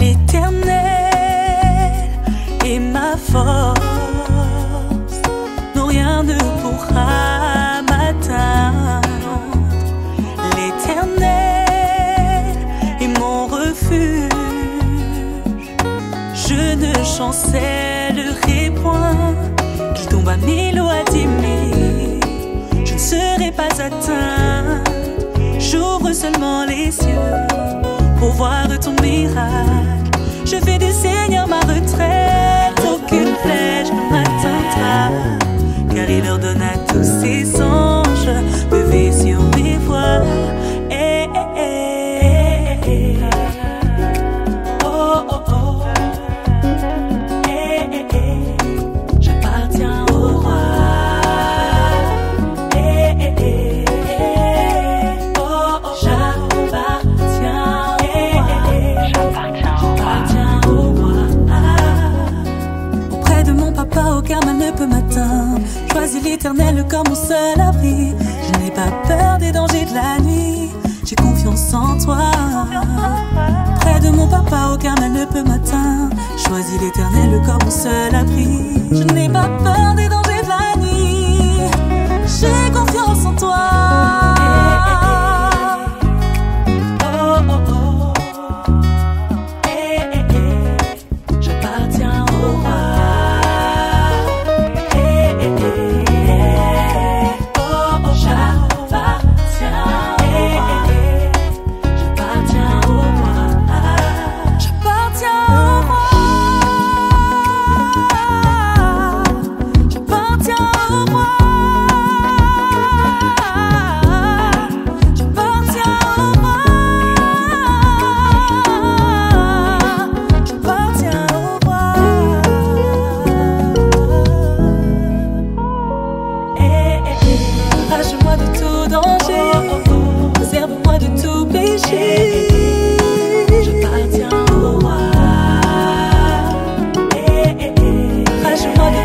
L'Éternel est ma force, non rien ne pourra m'atteindre. Chancellerai point, qu'il tombe à mille, je ne serai pas atteint. J'ouvre seulement les cieux pour voir ton miracle. Je fais du Seigneur ma retraite, aucune flèche m'atteindre. Choisis l'éternel comme mon seul abri. Je n'ai pas peur des dangers de la nuit. J'ai confiance en toi. Près de mon papa, aucun mal ne peut m'atteindre. Choisis l'éternel comme mon seul abri. Je n'ai pas peur 幸花的梦想